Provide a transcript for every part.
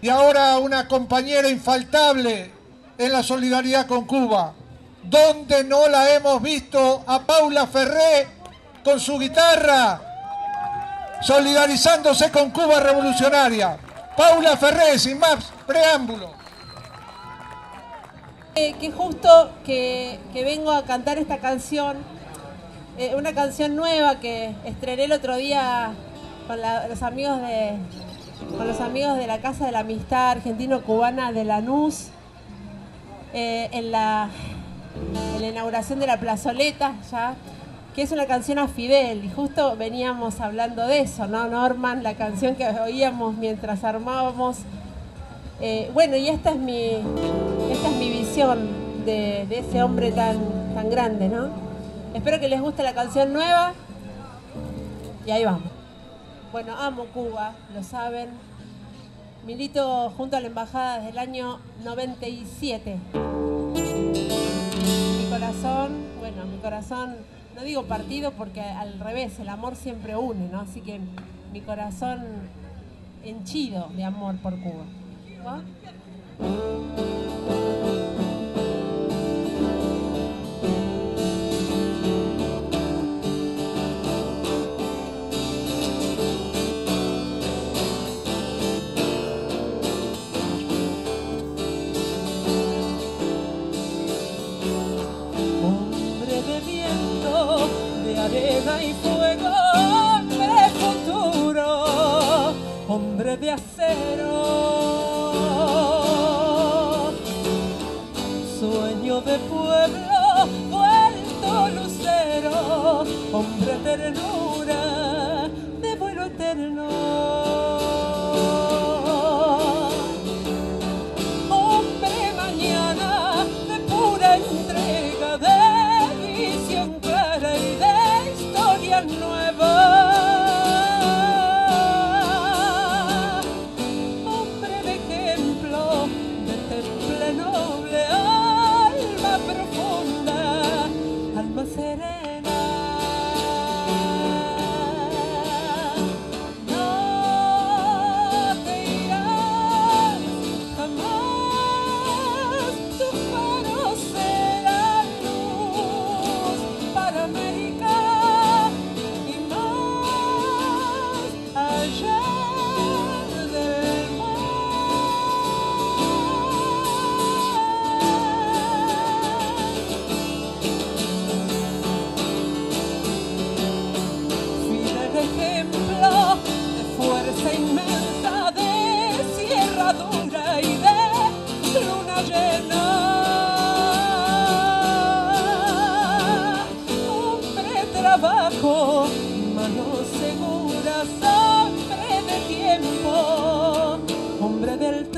Y ahora una compañera infaltable en la solidaridad con Cuba. ¿Dónde no la hemos visto a Paula Ferré con su guitarra? Solidarizándose con Cuba revolucionaria. Paula Ferré, sin más preámbulo. Eh, que justo que, vengo a cantar esta canción, eh, una canción nueva que estrené el otro día con los amigos de con los amigos de la Casa de la Amistad Argentino-Cubana de Lanús eh, en, la, inauguración de la plazoleta ya que es una canción a Fidel y justo veníamos hablando de eso, ¿no, Norman? La canción que oíamos mientras armábamos. Eh, bueno, y esta es mi, esta es mi visión de, de ese hombre tan, tan grande, ¿no? Espero que les guste la canción nueva y ahí vamos. Bueno, amo Cuba, lo saben. Milito junto a la embajada desde el año 97. Mi corazón, bueno, mi corazón, no digo partido porque al revés, el amor siempre une, ¿no? Así que mi corazón henchido de amor por Cuba. Arena y fuego, hombre futuro, hombre de acero. Sueño de pueblo, vuelto lucero, hombre ternura. trabajo, manos seguras, hombre de tiempo, hombre del trabajo.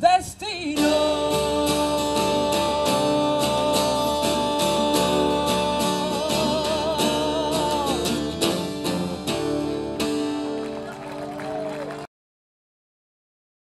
destino.